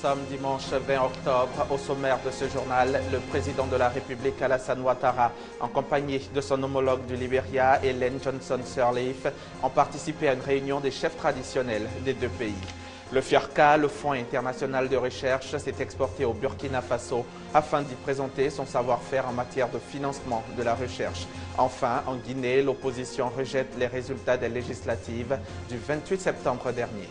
sommes dimanche 20 octobre. Au sommaire de ce journal, le président de la République Alassane Ouattara, en compagnie de son homologue du Libéria, Hélène Johnson Sirleaf, ont participé à une réunion des chefs traditionnels des deux pays. Le FIARCA, le Fonds international de recherche, s'est exporté au Burkina Faso afin d'y présenter son savoir-faire en matière de financement de la recherche. Enfin, en Guinée, l'opposition rejette les résultats des législatives du 28 septembre dernier.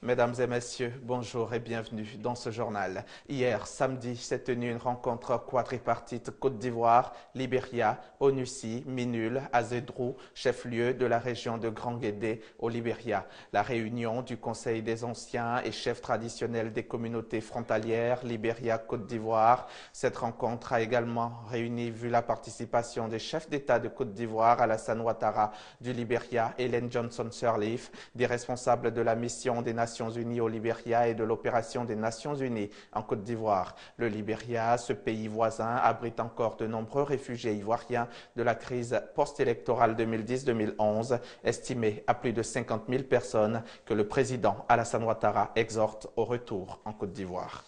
Mesdames et messieurs, bonjour et bienvenue dans ce journal. Hier, samedi, s'est tenue une rencontre quadripartite Côte d'Ivoire, Libéria, Onussi, Minul, Azedrou, chef-lieu de la région de Grand Guédé au Libéria. La réunion du Conseil des anciens et chefs traditionnels des communautés frontalières Libéria-Côte d'Ivoire. Cette rencontre a également réuni, vu la participation des chefs d'État de Côte d'Ivoire, Alassane Ouattara, du Libéria, Hélène Johnson Sirleaf, des responsables de la mission des Nations Nations Unies au Libéria et de l'opération des Nations Unies en Côte d'Ivoire. Le Libéria, ce pays voisin, abrite encore de nombreux réfugiés ivoiriens de la crise post-électorale 2010-2011, estimée à plus de 50 000 personnes que le président Alassane Ouattara exhorte au retour en Côte d'Ivoire.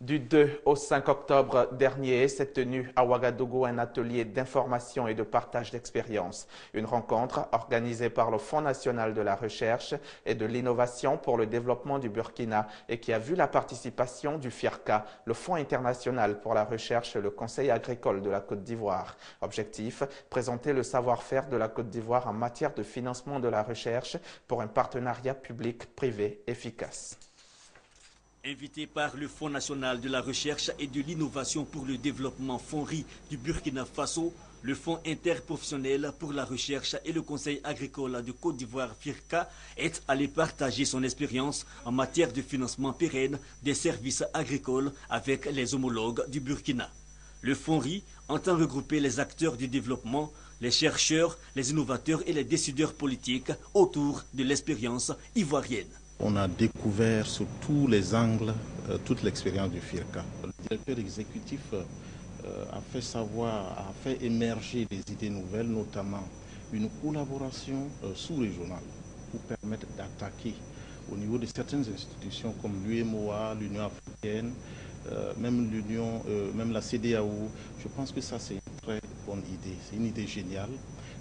Du 2 au 5 octobre dernier s'est tenu à Ouagadougou un atelier d'information et de partage d'expériences. Une rencontre organisée par le Fonds national de la recherche et de l'innovation pour le développement du Burkina et qui a vu la participation du FIRCA, le Fonds international pour la recherche et le Conseil agricole de la Côte d'Ivoire. Objectif, présenter le savoir-faire de la Côte d'Ivoire en matière de financement de la recherche pour un partenariat public-privé efficace. Invité par le Fonds national de la recherche et de l'innovation pour le développement FONRI du Burkina Faso, le Fonds interprofessionnel pour la recherche et le Conseil agricole de Côte d'Ivoire FIRCA est allé partager son expérience en matière de financement pérenne des services agricoles avec les homologues du Burkina. Le FONRI entend regrouper les acteurs du développement, les chercheurs, les innovateurs et les décideurs politiques autour de l'expérience ivoirienne. On a découvert sous tous les angles euh, toute l'expérience du FIRCA. Le directeur exécutif euh, a fait savoir, a fait émerger des idées nouvelles, notamment une collaboration euh, sous-régionale pour permettre d'attaquer au niveau de certaines institutions comme l'UMOA, l'Union africaine, même l'Union, même la CDAO. Je pense que ça c'est une très bonne idée, c'est une idée géniale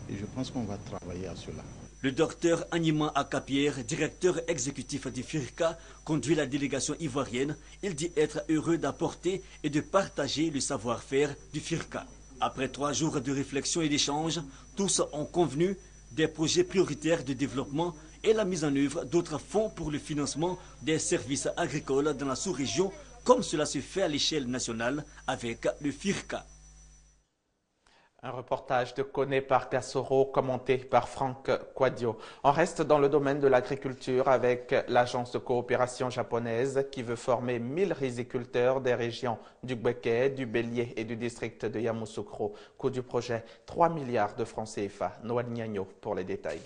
et je pense qu'on va travailler à cela. Le docteur Anima Akapier, directeur exécutif du FIRCA, conduit la délégation ivoirienne. Il dit être heureux d'apporter et de partager le savoir-faire du FIRCA. Après trois jours de réflexion et d'échange, tous ont convenu des projets prioritaires de développement et la mise en œuvre d'autres fonds pour le financement des services agricoles dans la sous-région, comme cela se fait à l'échelle nationale avec le FIRCA. Un reportage de Coné par Gassoro commenté par Franck Quadio. On reste dans le domaine de l'agriculture avec l'agence de coopération japonaise qui veut former 1000 riziculteurs des régions du Gbeke, du Bélier et du district de Yamoussoukro. Coût du projet 3 milliards de francs CFA. Noël Niagno pour les détails.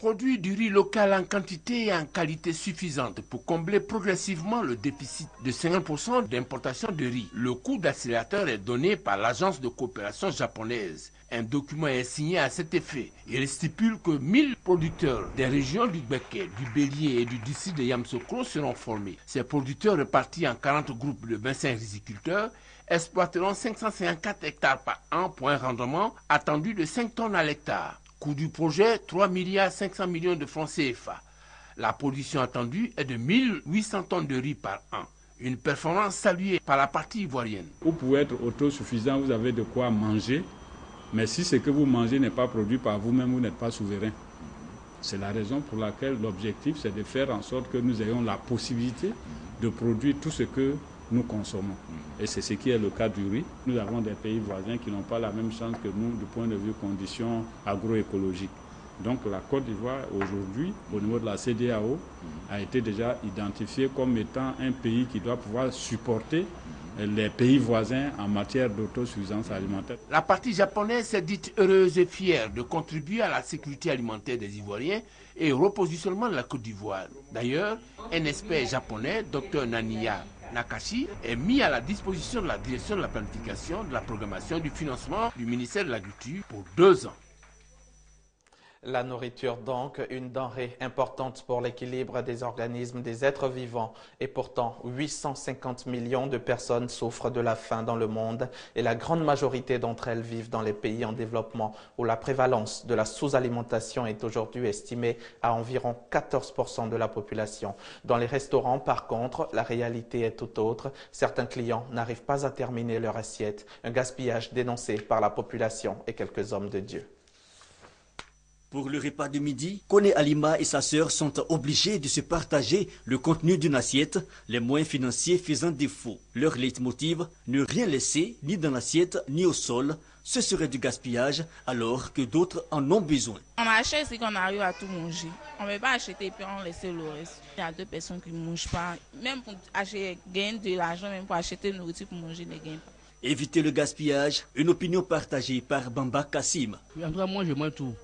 Produit du riz local en quantité et en qualité suffisante pour combler progressivement le déficit de 50% d'importation de riz. Le coût d'accélérateur est donné par l'agence de coopération japonaise. Un document est signé à cet effet. Il stipule que 1000 producteurs des régions du Beke, du Bélier et du district de Yamsokro seront formés. Ces producteurs répartis en 40 groupes de 25 riziculteurs exploiteront 554 hectares par an pour un rendement attendu de 5 tonnes à l'hectare. Coût du projet 3 milliards 500 millions de francs CFA. La production attendue est de 1800 tonnes de riz par an. Une performance saluée par la partie ivoirienne. Vous pouvez être autosuffisant, vous avez de quoi manger, mais si ce que vous mangez n'est pas produit par vous-même, vous n'êtes pas souverain. C'est la raison pour laquelle l'objectif, c'est de faire en sorte que nous ayons la possibilité de produire tout ce que nous consommons. Et c'est ce qui est le cas du riz. Nous avons des pays voisins qui n'ont pas la même chance que nous du point de vue conditions agroécologiques. Donc la Côte d'Ivoire aujourd'hui, au niveau de la CDAO, a été déjà identifiée comme étant un pays qui doit pouvoir supporter les pays voisins en matière d'autosuffisance alimentaire. La partie japonaise s'est dite heureuse et fière de contribuer à la sécurité alimentaire des Ivoiriens et au repositionnement de la Côte d'Ivoire. D'ailleurs, un expert japonais, Dr Naniya Nakashi est mis à la disposition de la direction de la planification, de la programmation, du financement du ministère de l'Agriculture pour deux ans. La nourriture donc, une denrée importante pour l'équilibre des organismes des êtres vivants. Et pourtant, 850 millions de personnes souffrent de la faim dans le monde et la grande majorité d'entre elles vivent dans les pays en développement où la prévalence de la sous-alimentation est aujourd'hui estimée à environ 14% de la population. Dans les restaurants, par contre, la réalité est tout autre. Certains clients n'arrivent pas à terminer leur assiette, un gaspillage dénoncé par la population et quelques hommes de Dieu. Pour le repas de midi, Kone Alima et sa sœur sont obligés de se partager le contenu d'une assiette, les moyens financiers faisant défaut. Leur leitmotiv, ne rien laisser, ni dans l'assiette, ni au sol, ce serait du gaspillage alors que d'autres en ont besoin. On achète ce qu'on arrive à tout manger. On ne veut pas acheter et puis on laisse le reste. Il y a deux personnes qui ne mangent pas. Même pour acheter, gagner de l'argent, même pour acheter de nourriture pour manger, ne gagnent pas. Éviter le gaspillage, une opinion partagée par Bamba Kassim. En tout cas, moi, je mange tout.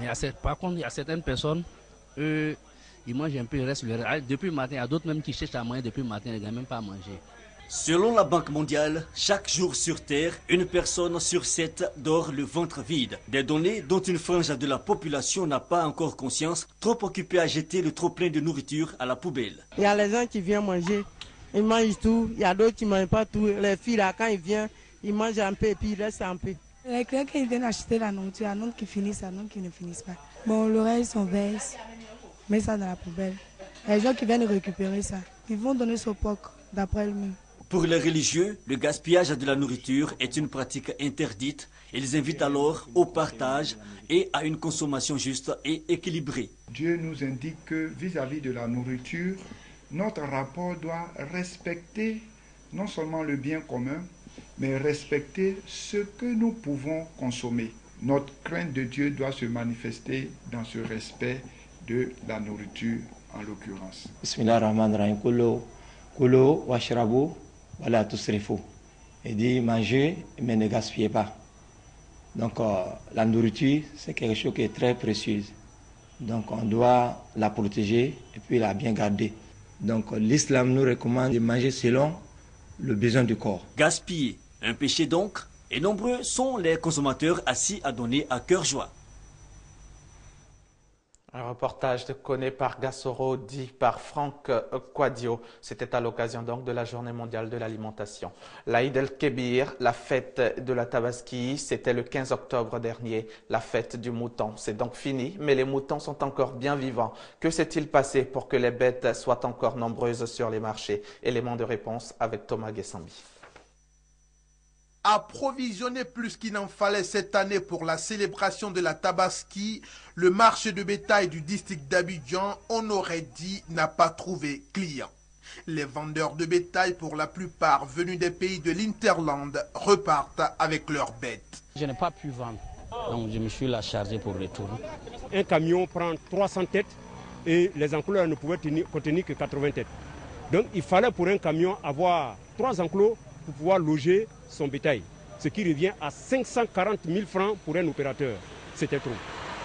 Mais par contre, il y a certaines personnes, eux, ils mangent un peu, ils restent le reste. Depuis le matin, il y a d'autres même qui cherchent à manger depuis le matin, ils ne même pas à manger. Selon la Banque mondiale, chaque jour sur Terre, une personne sur sept dort le ventre vide. Des données dont une frange de la population n'a pas encore conscience, trop occupée à jeter le trop plein de nourriture à la poubelle. Il y a les gens qui viennent manger, ils mangent tout. Il y a d'autres qui ne mangent pas tout. Les filles, là, quand ils viennent, ils mangent un peu et puis ils restent un peu. Les clients qui viennent acheter la nourriture, il y a d'autres qui finissent, il y a d'autres qui ne finissent pas. Bon, le reste, on baisse, met ça dans la poubelle. Les gens qui viennent récupérer ça, ils vont donner ce POC d'après eux-mêmes. Pour les religieux, le gaspillage de la nourriture est une pratique interdite. Ils invitent alors au partage et à une consommation juste et équilibrée. Dieu nous indique que vis-à-vis de la nourriture, notre rapport doit respecter non seulement le bien commun, mais respecter ce que nous pouvons consommer. Notre crainte de Dieu doit se manifester dans ce respect de la nourriture en l'occurrence. Il dit mangez, mais ne gaspillez pas. Donc euh, la nourriture, c'est quelque chose qui est très précieux. Donc on doit la protéger et puis la bien garder. Donc l'islam nous recommande de manger selon le besoin du corps. Gaspiller, un péché donc, et nombreux sont les consommateurs assis à donner à cœur joie. Un reportage de connu par Gassoro, dit par Franck Quadio. C'était à l'occasion donc de la Journée mondiale de l'alimentation. L'Aïd el-Kébir, la fête de la Tabaski, c'était le 15 octobre dernier, la fête du mouton. C'est donc fini, mais les moutons sont encore bien vivants. Que s'est-il passé pour que les bêtes soient encore nombreuses sur les marchés? Élément de réponse avec Thomas Guessambi. Approvisionné plus qu'il n'en fallait cette année pour la célébration de la Tabaski, le marché de bétail du district d'Abidjan, on aurait dit, n'a pas trouvé client. Les vendeurs de bétail, pour la plupart venus des pays de l'Interland, repartent avec leurs bêtes. Je n'ai pas pu vendre, donc je me suis la chargé pour retourner. Un camion prend 300 têtes et les enclos ne pouvaient contenir que 80 têtes. Donc il fallait pour un camion avoir trois enclos pour pouvoir loger son bétail, ce qui revient à 540 000 francs pour un opérateur. C'était trop.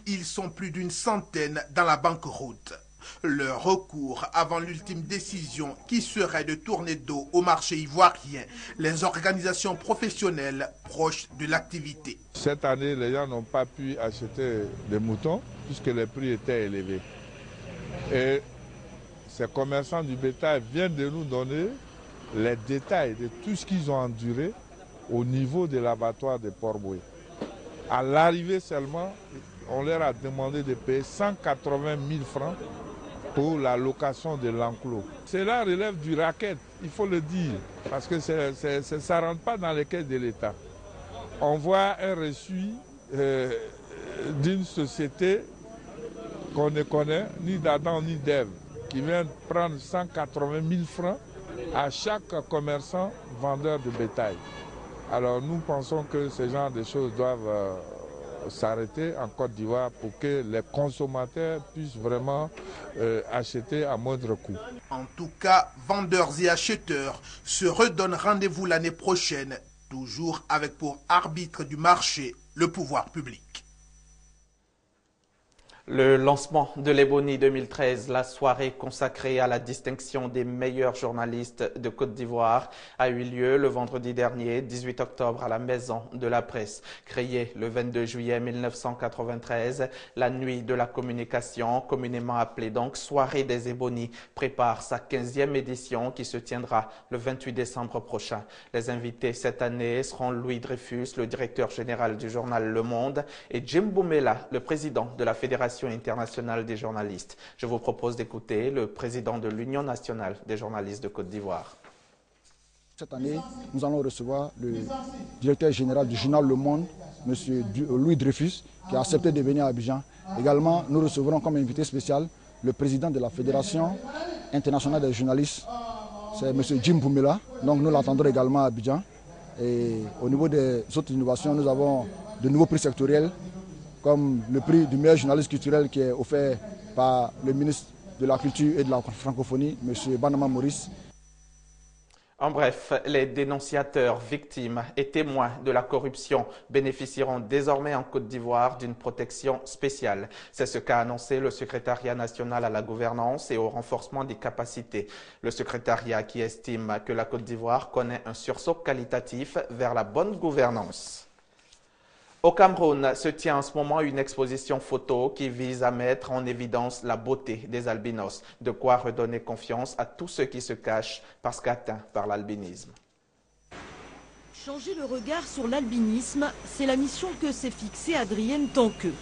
Ils sont plus d'une centaine dans la banqueroute. Leur recours avant l'ultime décision qui serait de tourner dos au marché ivoirien, les organisations professionnelles proches de l'activité. Cette année, les gens n'ont pas pu acheter des moutons puisque les prix étaient élevés. Et ces commerçants du bétail viennent de nous donner les détails de tout ce qu'ils ont enduré au niveau de l'abattoir de Port-Boué. À l'arrivée seulement, on leur a demandé de payer 180 000 francs pour la location de l'enclos. Cela relève du racket, il faut le dire, parce que ça ne rentre pas dans les caisses de l'État. On voit un reçu euh, d'une société qu'on ne connaît, ni d'Adam ni d'Ève, qui vient prendre 180 000 francs à chaque commerçant vendeur de bétail. Alors nous pensons que ce genre de choses doivent euh, s'arrêter en Côte d'Ivoire pour que les consommateurs puissent vraiment euh, acheter à moindre coût. En tout cas, vendeurs et acheteurs se redonnent rendez-vous l'année prochaine, toujours avec pour arbitre du marché le pouvoir public. Le lancement de l'Ebony 2013, la soirée consacrée à la distinction des meilleurs journalistes de Côte d'Ivoire, a eu lieu le vendredi dernier, 18 octobre, à la Maison de la Presse. Créée le 22 juillet 1993, la Nuit de la Communication, communément appelée donc Soirée des Ebony, prépare sa 15e édition qui se tiendra le 28 décembre prochain. Les invités cette année seront Louis Dreyfus, le directeur général du journal Le Monde, et Jim Boumela, le président de la Fédération internationale des journalistes. Je vous propose d'écouter le président de l'Union nationale des journalistes de Côte d'Ivoire. Cette année, nous allons recevoir le directeur général du journal Le Monde, M. Louis Dreyfus, qui a accepté de venir à Abidjan. Également, nous recevrons comme invité spécial le président de la Fédération internationale des journalistes, c'est M. Jim Boumela. Donc nous l'attendrons également à Abidjan. Et au niveau des autres innovations, nous avons de nouveaux prix sectoriels comme le prix du meilleur journaliste culturel qui est offert par le ministre de la Culture et de la Francophonie, M. Banama Maurice. En bref, les dénonciateurs, victimes et témoins de la corruption bénéficieront désormais en Côte d'Ivoire d'une protection spéciale. C'est ce qu'a annoncé le secrétariat national à la gouvernance et au renforcement des capacités. Le secrétariat qui estime que la Côte d'Ivoire connaît un sursaut qualitatif vers la bonne gouvernance. Au Cameroun se tient en ce moment une exposition photo qui vise à mettre en évidence la beauté des albinos, de quoi redonner confiance à tous ceux qui se cachent parce qu'atteints par l'albinisme. Changer le regard sur l'albinisme, c'est la mission que s'est fixée Adrienne Tanqueux.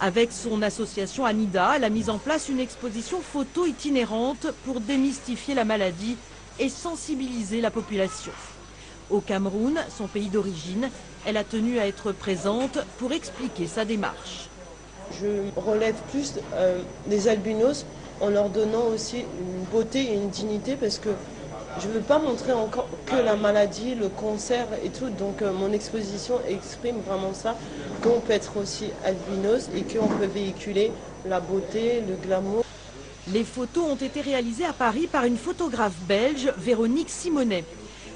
Avec son association Anida, elle a mis en place une exposition photo itinérante pour démystifier la maladie et sensibiliser la population. Au Cameroun, son pays d'origine, elle a tenu à être présente pour expliquer sa démarche. Je relève plus euh, des albinos en leur donnant aussi une beauté et une dignité parce que je ne veux pas montrer encore que la maladie, le cancer et tout. Donc euh, mon exposition exprime vraiment ça, qu'on peut être aussi albinos et qu'on peut véhiculer la beauté, le glamour. Les photos ont été réalisées à Paris par une photographe belge, Véronique Simonet.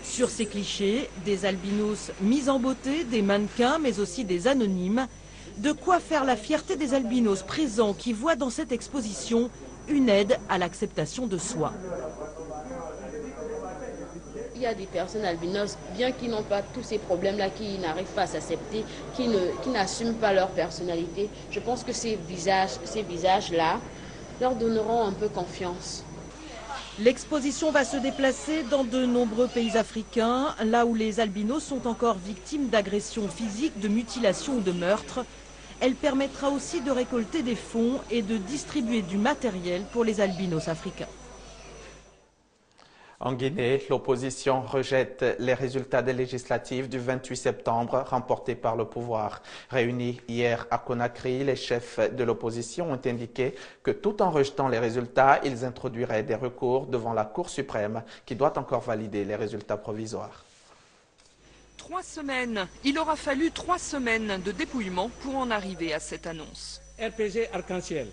Sur ces clichés, des albinos mis en beauté, des mannequins, mais aussi des anonymes. De quoi faire la fierté des albinos présents qui voient dans cette exposition une aide à l'acceptation de soi. Il y a des personnes albinos, bien qu'ils n'ont pas tous ces problèmes-là, qui n'arrivent pas à s'accepter, qui n'assument pas leur personnalité. Je pense que ces visages-là leur donneront un peu confiance. L'exposition va se déplacer dans de nombreux pays africains, là où les albinos sont encore victimes d'agressions physiques, de mutilations ou de meurtres. Elle permettra aussi de récolter des fonds et de distribuer du matériel pour les albinos africains. En Guinée, l'opposition rejette les résultats des législatives du 28 septembre remportés par le pouvoir. Réunis hier à Conakry, les chefs de l'opposition ont indiqué que tout en rejetant les résultats, ils introduiraient des recours devant la Cour suprême qui doit encore valider les résultats provisoires. Trois semaines. Il aura fallu trois semaines de dépouillement pour en arriver à cette annonce. RPG Arc-en-Ciel